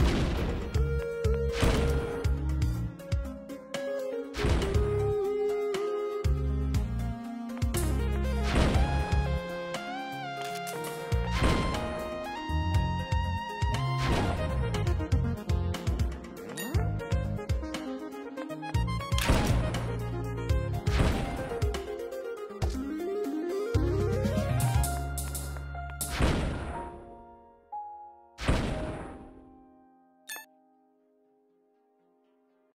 you